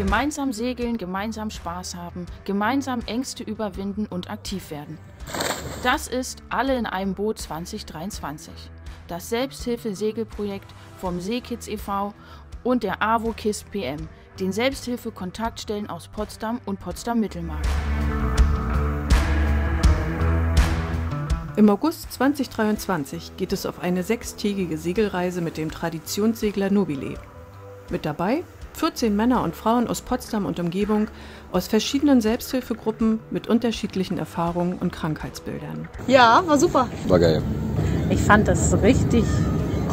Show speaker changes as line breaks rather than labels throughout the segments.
Gemeinsam segeln, gemeinsam Spaß haben, gemeinsam Ängste überwinden und aktiv werden. Das ist Alle in einem Boot 2023. Das Selbsthilfe-Segelprojekt vom Seekids e.V. und der AWO KISS PM, den Selbsthilfe-Kontaktstellen aus Potsdam und Potsdam-Mittelmark.
Im August 2023 geht es auf eine sechstägige Segelreise mit dem Traditionssegler Nobile. Mit dabei 14 Männer und Frauen aus Potsdam und Umgebung, aus verschiedenen Selbsthilfegruppen mit unterschiedlichen Erfahrungen und Krankheitsbildern.
Ja, war super.
War geil.
Ich fand das richtig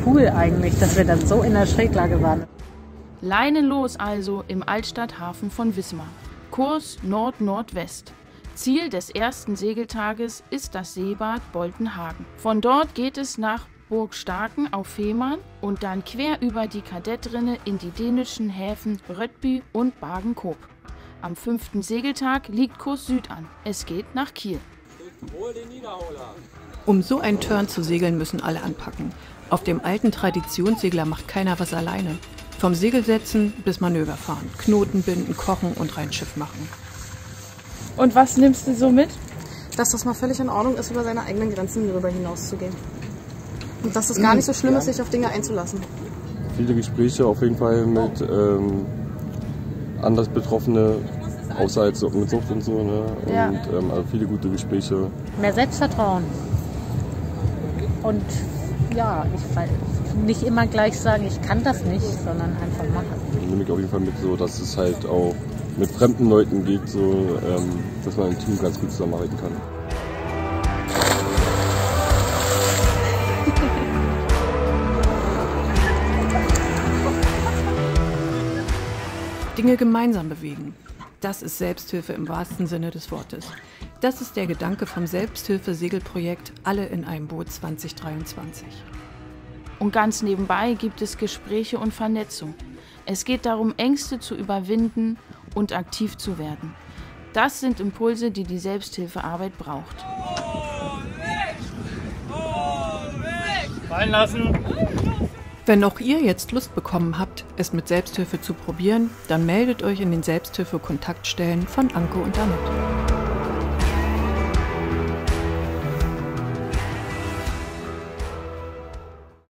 cool eigentlich, dass wir dann so in der Schräglage waren.
Leine los also im Altstadthafen von Wismar. Kurs Nord-Nordwest. Ziel des ersten Segeltages ist das Seebad Boltenhagen. Von dort geht es nach Burg Starken auf Fehmarn und dann quer über die Kadettrinne in die dänischen Häfen Röttby und Bagenkop. Am fünften Segeltag liegt Kurs Süd an. Es geht nach Kiel.
Um so einen Turn zu segeln, müssen alle anpacken. Auf dem alten Traditionssegler macht keiner was alleine. Vom Segel setzen bis Manöver fahren, Knoten binden, kochen und rein Schiff machen.
Und was nimmst du so mit? Dass das mal völlig in Ordnung ist, über seine eigenen Grenzen darüber hinauszugehen. Und dass es gar nicht so schlimm ist, sich auf Dinge einzulassen.
Viele Gespräche auf jeden Fall mit ähm, anders Betroffene, außer jetzt mit Sucht und so. Ne? Und
Ja.
ähm, also viele gute Gespräche.
Mehr Selbstvertrauen. Und ja, ich nicht immer gleich sagen, ich kann das nicht, sondern einfach machen.
Nehme ich auf jeden Fall mit, so, dass es halt auch mit fremden Leuten geht, so, ähm, dass man im Team ganz gut zusammenarbeiten kann.
Dinge gemeinsam bewegen. Das ist Selbsthilfe im wahrsten Sinne des Wortes. Das ist der Gedanke vom Selbsthilfe-Segelprojekt Alle in einem Boot 2023.
Und ganz nebenbei gibt es Gespräche und Vernetzung. Es geht darum, Ängste zu überwinden und aktiv zu werden. Das sind Impulse, die die Selbsthilfearbeit braucht.
Wenn auch ihr jetzt Lust bekommen habt, es mit Selbsthilfe zu probieren, dann meldet euch in den Selbsthilfe-Kontaktstellen von Anke und Annette.